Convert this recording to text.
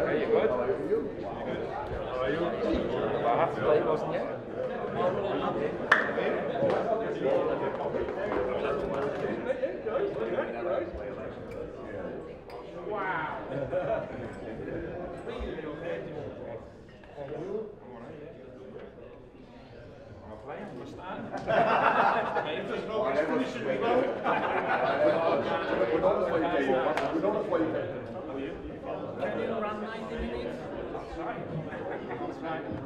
Are you good? How are you? About half the play wasn't yet. Can you run That's right.